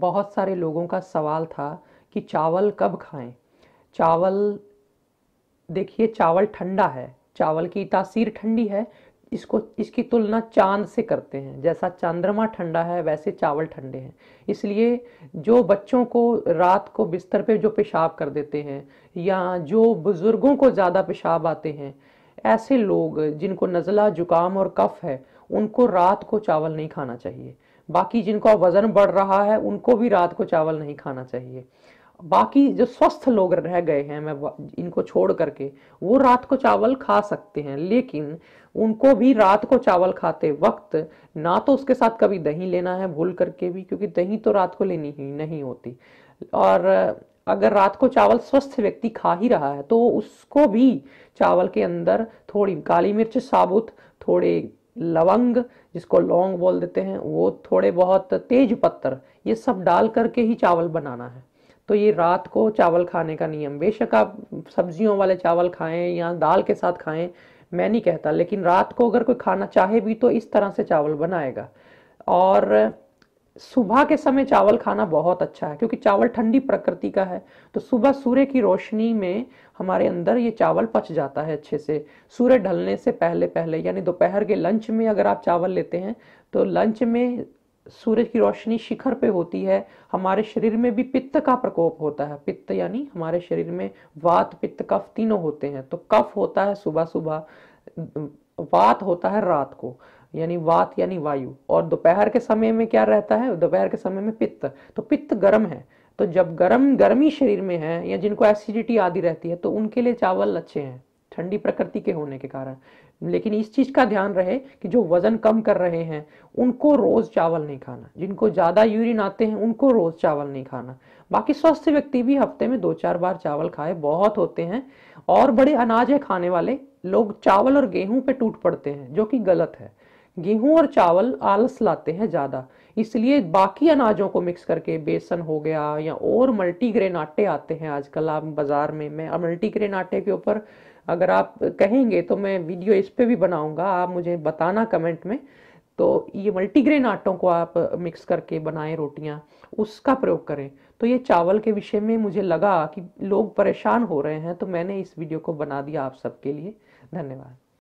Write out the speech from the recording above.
बहुत सारे लोगों का सवाल था कि चावल कब खाएँ? चावल, देखिए चावल ठंडा है, चावल की तासीर ठंडी है, इसको, इसकी तुलना चाँद से करते हैं। जैसा चंद्रमा ठंडा है, वैसे चावल ठंडे हैं। इसलिए जो बच्चों को रात को बिस्तर पे जो पेशाब कर देते हैं, या जो बुज़ुर्गों को ज़्यादा पेशाब आते हैं, ऐसे लोग जिनको नज़ला, जुकाम और कफ है, उनको रात को चावल नहीं खाना चाहिए। बाकी जिनका वज़न बढ़ रहा है, उनको भी रात को चावल नहीं खाना चाहिए। बाकी जो स्वस्थ लोग रह गए हैं, मैं इनको छोड़ करके, वो रात को चावल खा सकते हैं, लेकिन उनको भी रात को चावल खाते वक्त ना तो उसके साथ कभी दही लेना है, भूल करके भी, क्योंकि दही तो रात को लेनी ही नहीं होती। और अगर रात को चावल स्वस्थ व्यक्ति खा ही रहा है तो उसको भी चावल के अंदर थोड़ी काली मिर्च, साबुत, थोड़े लवंग, जिसको लौंग बोल देते हैं, वो थोड़े बहुत तेज पत्तर ये सब डाल करके ही चावल बनाना है। तो ये रात को चावल खाने का नियम, बेशक आप सब्जियों वाले चावल खाएँ या दाल के साथ खाएँ, मैं नहीं कहता, लेकिन रात को अगर कोई खाना चाहे भी तो इस तरह से चावल बनाएगा। और सुबह के समय चावल खाना बहुत अच्छा है, क्योंकि चावल ठंडी प्रकृति का है। तो सुबह सूर्य की रोशनी में हमारे अंदर ये चावल पच जाता है अच्छे से। सूर्य ढलने से पहले पहले, यानी दोपहर के लंच में अगर आप चावल लेते हैं तो लंच में सूरज की रोशनी शिखर पे होती है। हमारे शरीर में भी पित्त का प्रकोप होता है। पित्त यानी हमारे शरीर में वात, पित्त, कफ तीनों होते हैं। तो कफ होता है सुबह सुबह, वात होता है रात को। यानी वात यानी वायु। और दोपहर के समय में क्या रहता है? दोपहर के समय में पित्त। तो पित्त गर्म है। तो जब गर्म, गर्मी शरीर में है या जिनको एसिडिटी आदि रहती है तो उनके लिए चावल अच्छे हैं, ठंडी प्रकृति के होने के कारण। लेकिन इस चीज़ का ध्यान रहे कि जो वज़न कम कर रहे हैं, उनको रोज चावल नहीं खाना। जिनको ज़्यादा यूरिन आते हैं, उनको रोज चावल नहीं खाना। बाकी स्वस्थ व्यक्ति भी हफ़्ते में दो चार बार चावल खाए, बहुत होते हैं। और बड़े अनाज है खाने वाले। लोग चावल और गेहूँ पे टूट पड़ते हैं, जो कि गलत है। गेहूँ और चावल आलस लाते हैं ज़्यादा। इसलिए बाकी अनाजों को मिक्स करके बेसन हो गया या और मल्टीग्रेन आटे आते हैं आजकल आप बाज़ार में। मैं मल्टीग्रेन आटे के ऊपर अगर आप कहेंगे तो मैं वीडियो इस पर भी बनाऊँगा, आप मुझे बताना कमेंट में। तो ये मल्टीग्रेन आटों को आप मिक्स करके बनाएँ रोटियाँ, उसका प्रयोग करें। तो ये चावल के विषय में मुझे लगा कि लोग परेशान हो रहे हैं तो मैंने इस वीडियो को बना दिया आप सबके लिए। धन्यवाद।